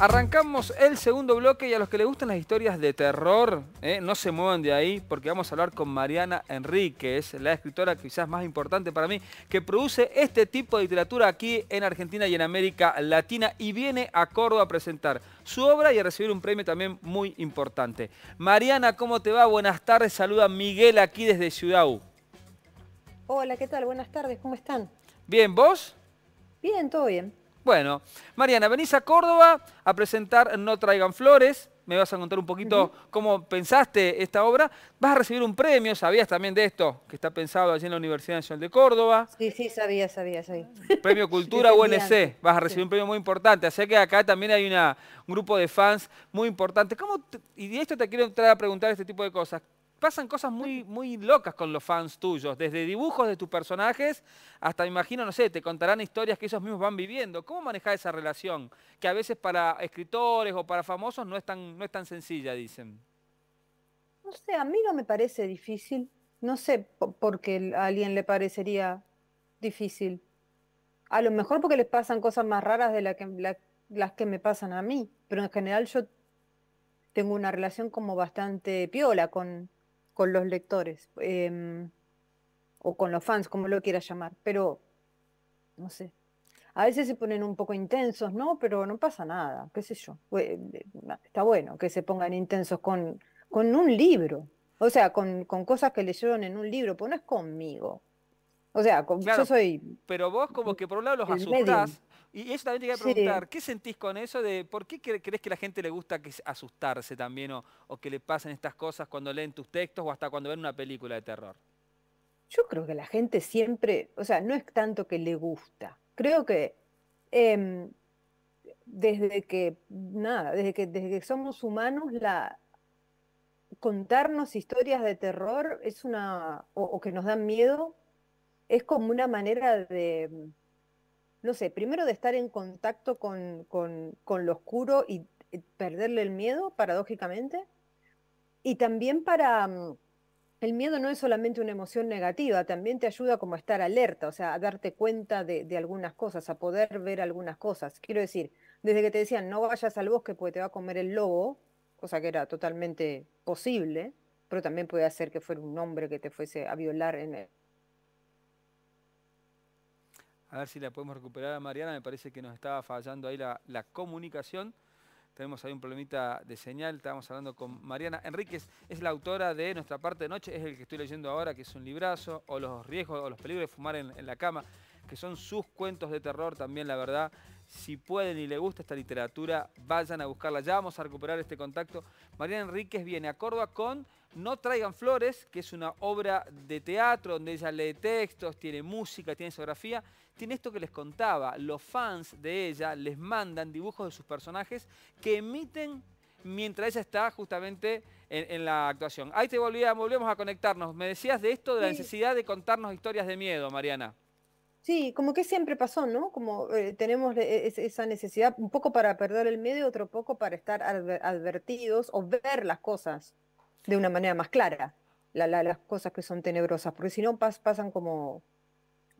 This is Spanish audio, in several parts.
Arrancamos el segundo bloque y a los que les gustan las historias de terror, eh, no se muevan de ahí porque vamos a hablar con Mariana Enríquez, la escritora quizás más importante para mí, que produce este tipo de literatura aquí en Argentina y en América Latina y viene a Córdoba a presentar su obra y a recibir un premio también muy importante. Mariana, ¿cómo te va? Buenas tardes, saluda Miguel aquí desde Ciudad U. Hola, ¿qué tal? Buenas tardes, ¿cómo están? Bien, ¿vos? Bien, todo bien. Bueno, Mariana, venís a Córdoba a presentar No Traigan Flores. Me vas a contar un poquito cómo pensaste esta obra. Vas a recibir un premio, ¿sabías también de esto? Que está pensado allí en la Universidad Nacional de Córdoba. Sí, sí, sabía, sabía, sabía. Premio Cultura UNC. Vas a recibir un premio muy importante. Así que acá también hay una, un grupo de fans muy importante. ¿Cómo y de esto te quiero entrar a preguntar este tipo de cosas pasan cosas muy, muy locas con los fans tuyos, desde dibujos de tus personajes hasta, me imagino, no sé, te contarán historias que ellos mismos van viviendo. ¿Cómo manejar esa relación? Que a veces para escritores o para famosos no es tan, no es tan sencilla, dicen. No sé, a mí no me parece difícil. No sé por qué a alguien le parecería difícil. A lo mejor porque les pasan cosas más raras de las que me pasan a mí, pero en general yo tengo una relación como bastante piola con, con los lectores em, o con los fans, como lo quieras llamar, pero no sé. A veces se ponen un poco intensos, ¿no? Pero no pasa nada, qué sé yo. Está bueno que se pongan intensos con, con un libro, o sea, con, con cosas que leyeron en un libro, pues no es conmigo. O sea, yo soy... Pero vos como que por un lado los asustás, y eso también te quería preguntar, ¿qué sentís con eso de por qué crees que a la gente le gusta que asustarse también o, o, que le pasen estas cosas cuando leen tus textos o hasta cuando ven una película de terror? Yo creo que la gente siempre, o sea, no es tanto que le gusta. Creo que em, desde que, nada, desde que, desde que somos humanos, la, contarnos historias de terror es una, o que nos dan miedo, es como una manera de no sé, primero de estar en contacto con, lo oscuro y eh, perderle el miedo, paradójicamente, y también para... Mm, el miedo no es solamente una emoción negativa, también te ayuda como a estar alerta, o sea, a darte cuenta de, algunas cosas, a poder ver algunas cosas. Quiero decir, desde que te decían no vayas al bosque porque te va a comer el lobo, cosa que era totalmente posible, pero también puede hacer que fuera un hombre que te fuese a violar en el, A ver si la podemos recuperar a Mariana, me parece que nos estaba fallando ahí la, comunicación. Tenemos ahí un problemita de señal, estábamos hablando con Mariana Enríquez, es la autora de Nuestra parte de noche, es el que estoy leyendo ahora, que es un librazo, o los riesgos o los peligros de fumar en, en la cama, que son sus cuentos de terror también, la verdad. Si pueden y les gusta esta literatura, vayan a buscarla. Ya vamos a recuperar este contacto. Mariana Enríquez viene a Córdoba con no traigan flores, que es una obra de teatro donde ella lee textos, tiene música, tiene geografía. Tiene esto que les contaba, los fans de ella les mandan dibujos de sus personajes que emiten mientras ella está justamente en, la actuación. Ahí te volvíamos, a conectarnos. Me decías de esto, de la necesidad de contarnos historias de miedo, Mariana. Sí, como que siempre pasó, ¿no? Como eh, tenemos e, esa necesidad un poco para perder el miedo, otro poco para estar advertidos o ver las cosas de una manera más clara, las cosas que son tenebrosas, porque si no pasan como...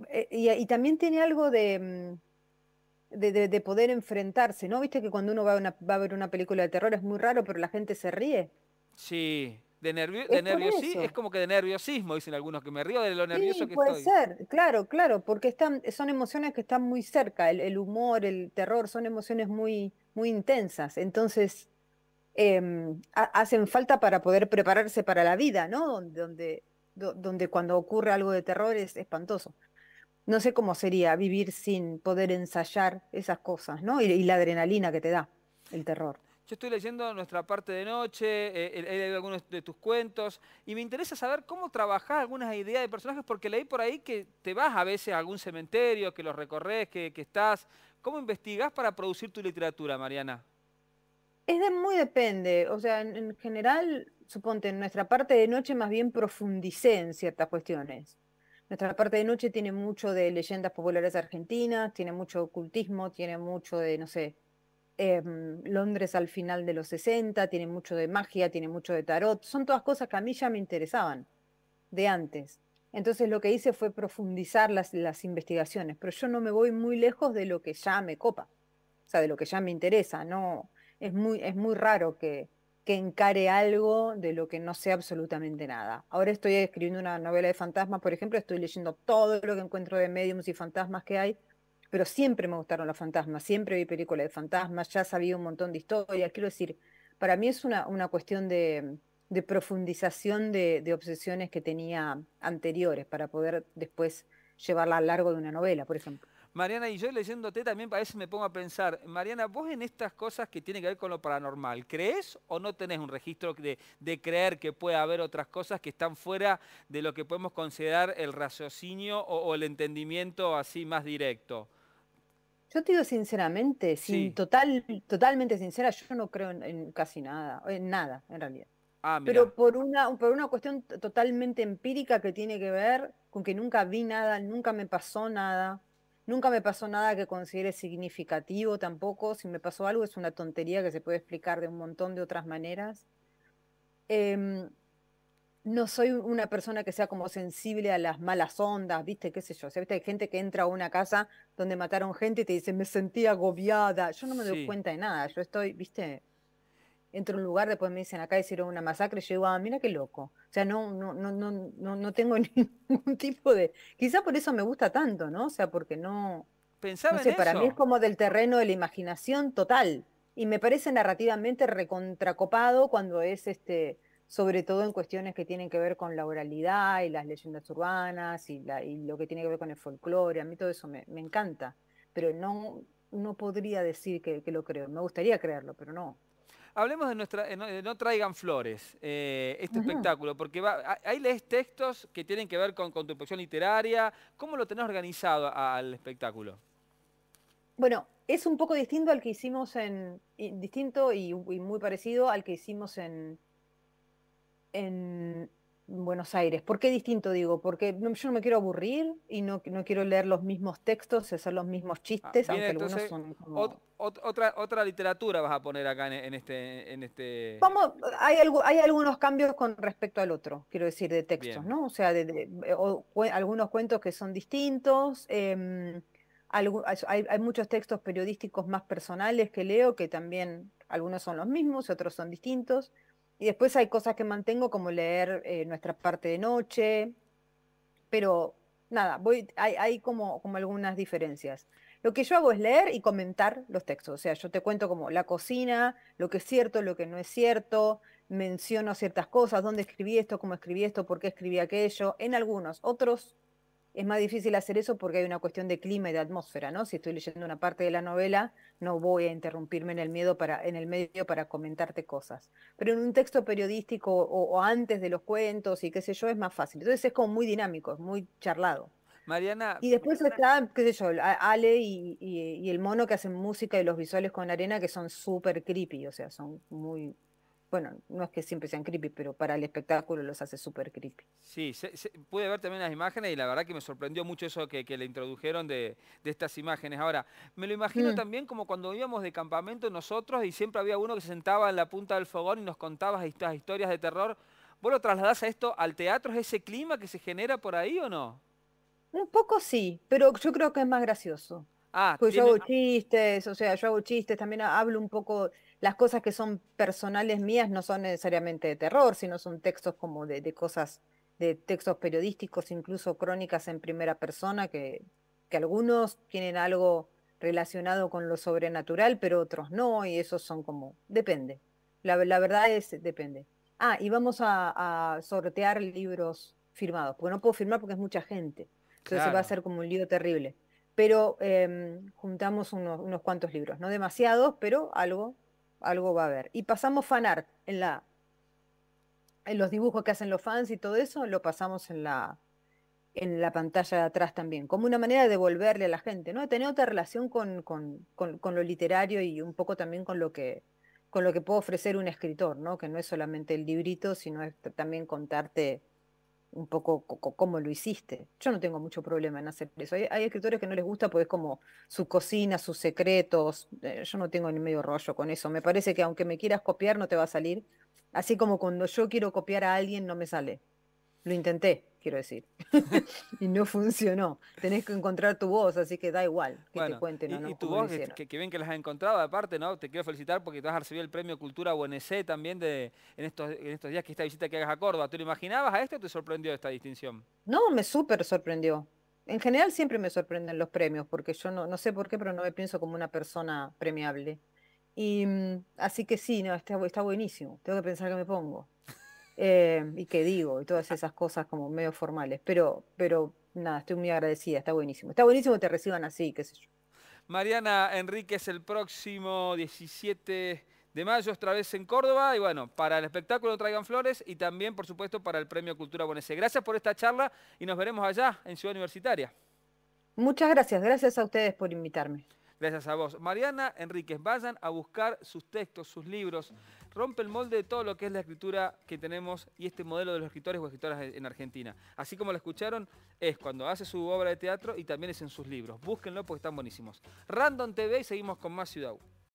Eh, y, también tiene algo mm, de, de, poder enfrentarse, ¿no? Viste que cuando uno va a, va a, ver una película de terror es muy raro, pero la gente se ríe. Sí, de, nervio, de nerviosismo, es como que de nerviosismo, dicen algunos, que me río de lo nervioso que puede estoy. Puede ser, claro, claro, porque están, son emociones que están muy cerca, el, el humor, el terror, son emociones muy, muy intensas. Entonces, Em, hacen falta para poder prepararse para la vida, ¿no? Donde, cuando ocurre algo de terror es espantoso. No sé cómo sería vivir sin poder ensayar esas cosas, ¿no? Y, la adrenalina que te da el terror. Yo estoy leyendo nuestra parte de noche, eh, he leído algunos de tus cuentos y me interesa saber cómo trabajás algunas ideas de personajes porque leí por ahí que te vas a veces a algún cementerio, que los recorres, que, que estás. ¿Cómo investigás para producir tu literatura, Mariana? Es de muy depende, o sea, en, general, suponte, en nuestra parte de noche más bien profundicé en ciertas cuestiones. Nuestra parte de noche tiene mucho de leyendas populares argentinas, tiene mucho ocultismo, tiene mucho de, no sé, em, Londres al final de los 60, tiene mucho de magia, tiene mucho de tarot, son todas cosas que a mí ya me interesaban de antes. Entonces lo que hice fue profundizar las, las investigaciones, pero yo no me voy muy lejos de lo que ya me copa. o sea, de lo que ya me interesa, no, es muy, es muy raro que, que encare algo de lo que no sé absolutamente nada. Ahora estoy escribiendo una novela de fantasmas, por ejemplo, estoy leyendo todo lo que encuentro de mediums y fantasmas que hay, pero siempre me gustaron los fantasmas, siempre vi películas de fantasmas, ya sabía un montón de historias, quiero decir, para mí es una, una cuestión de, de profundización de, de, obsesiones que tenía anteriores para poder después llevarla a largo de una novela, por ejemplo. Mariana, y yo leyéndote también a veces me pongo a pensar, Mariana, vos en estas cosas que tienen que ver con lo paranormal, ¿crees o no tenés un registro de, de creer que puede haber otras cosas que están fuera de lo que podemos considerar el raciocinio o, o el entendimiento así más directo? Yo te digo sinceramente, sin total, totalmente sincera, yo no creo en, en, casi nada, en nada en realidad. Ah, Pero por una, por una cuestión totalmente empírica que tiene que ver con que nunca vi nada, nunca me pasó nada. Nunca me pasó nada que considere significativo tampoco. Si me pasó algo es una tontería que se puede explicar de un montón de otras maneras. Em, no soy una persona que sea como sensible a las malas ondas, ¿viste? ¿Qué sé yo? O sea, ¿viste? Hay gente que entra a una casa donde mataron gente y te dice, me sentí agobiada. Yo no me doy cuenta de nada. Yo estoy, ¿viste? Entro a un lugar, después me dicen acá hicieron una masacre, y yo digo, ah, mira qué loco. O sea, no, no, no, no, no, no tengo ningún tipo de. Quizá por eso me gusta tanto, ¿no? O sea, porque no. Pensaba no sé, en para eso. mí es como del terreno de la imaginación total. Y me parece narrativamente recontracopado cuando es este, sobre todo en cuestiones que tienen que ver con la oralidad y las leyendas urbanas y, la, y lo que tiene que ver con el folclore. A mí todo eso me, me encanta. Pero no, no podría decir que, que lo creo. Me gustaría creerlo, pero no. Hablemos de nuestra, eh, no, no traigan flores, eh, este Ajá. espectáculo, porque va, ahí lees textos que tienen que ver con, con, tu producción literaria. ¿Cómo lo tenés organizado al espectáculo? Bueno, es un poco distinto al que hicimos en, distinto y, y muy parecido al que hicimos en, en Buenos Aires. ¿Por qué distinto digo? Porque no, yo no me quiero aburrir y no, no, quiero leer los mismos textos, hacer los mismos chistes, ah, bien, aunque entonces, algunos son como... ot, ot, otra, otra literatura vas a poner acá en, en este... En este... Vamos, hay, algo, hay algunos cambios con respecto al otro, quiero decir, de textos, bien. ¿no? O sea, de, de, o, algunos cuentos que son distintos. Eh, hay, hay, muchos textos periodísticos más personales que leo, que también algunos son los mismos, otros son distintos. Y después hay cosas que mantengo como leer eh, nuestra parte de noche, pero nada, voy, hay, como, como algunas diferencias. Lo que yo hago es leer y comentar los textos, o sea, yo te cuento como la cocina, lo que es cierto, lo que no es cierto, menciono ciertas cosas, dónde escribí esto, cómo escribí esto, por qué escribí aquello, en algunos, otros es más difícil hacer eso porque hay una cuestión de clima y de atmósfera, ¿no? Si estoy leyendo una parte de la novela, no voy a interrumpirme en el, miedo para, en el medio para comentarte cosas. Pero en un texto periodístico o, o, antes de los cuentos y qué sé yo, es más fácil. Entonces es como muy dinámico, es muy charlado. Mariana. Y después está, qué sé yo, Ale y, y, y el mono que hacen música y los visuales con arena que son súper creepy, o sea, son muy, bueno, no es que siempre sean creepy, pero para el espectáculo los hace súper creepy. Sí, se, se, pude ver también las imágenes y la verdad que me sorprendió mucho eso que, que le introdujeron de, de, estas imágenes. Ahora, me lo imagino mm. también como cuando íbamos de campamento nosotros y siempre había uno que se sentaba en la punta del fogón y nos contaba estas historias de terror. ¿Vos lo trasladás a esto al teatro? ¿Es ese clima que se genera por ahí o no? Un poco sí, pero yo creo que es más gracioso. Ah, pues tiene... yo hago chistes, o sea, yo hago chistes, también hablo un poco las cosas que son personales mías no son necesariamente de terror, sino son textos como de, de cosas, de textos periodísticos, incluso crónicas en primera persona, que, que, algunos tienen algo relacionado con lo sobrenatural, pero otros no, y esos son como, depende. La, la verdad es, depende. Ah, y vamos a, a, sortear libros firmados, porque no puedo firmar porque es mucha gente, entonces claro. va a ser como un lío terrible. Pero eh, juntamos unos, unos cuantos libros, no demasiados, pero algo algo va a haber. Y pasamos fanart en la en los dibujos que hacen los fans y todo eso, lo pasamos en la en la pantalla de atrás también, como una manera de devolverle a la gente, ¿no? De tener otra relación con, con, con, lo literario y un poco también con lo que con lo que puede ofrecer un escritor, ¿no? Que no es solamente el librito, sino también contarte un poco cómo lo hiciste. Yo no tengo mucho problema en hacer eso. Hay, escritores que no les gusta porque es como su cocina, sus secretos. Eh, yo no tengo ni medio rollo con eso. Me parece que aunque me quieras copiar no te va a salir. Así como cuando yo quiero copiar a alguien no me sale. Lo intenté, quiero decir. y no funcionó. Tenés que encontrar tu voz, así que da igual que te cuenten o no. Y tu voz, que, que, bien que las has encontrado, aparte, ¿no? Te quiero felicitar porque te vas a recibir el premio Cultura UNC también de, en, estos, en estos días que esta visita que hagas a Córdoba. ¿Te lo imaginabas a esto o te sorprendió esta distinción? No, me súper sorprendió. En general siempre me sorprenden los premios, porque yo no, no sé por qué, pero no me pienso como una persona premiable. Y mm, así que sí, no, está, está buenísimo. Tengo que pensar que me pongo. Eh, y qué digo, y todas esas cosas como medio formales. Pero, pero nada, estoy muy agradecida, está buenísimo. Está buenísimo que te reciban así, qué sé yo. Mariana Enríquez el próximo 17 de mayo, otra vez en Córdoba. Y bueno, para el espectáculo Traigan Flores y también, por supuesto, para el Premio Cultura Bonaerense. Gracias por esta charla y nos veremos allá en Ciudad Universitaria. Muchas gracias, gracias a ustedes por invitarme. Gracias a vos. Mariana Enríquez, vayan a buscar sus textos, sus libros. Rompe el molde de todo lo que es la escritura que tenemos y este modelo de los escritores o escritoras en Argentina. Así como lo escucharon, es cuando hace su obra de teatro y también es en sus libros. Búsquenlo porque están buenísimos. Random TV y seguimos con más Ciudad.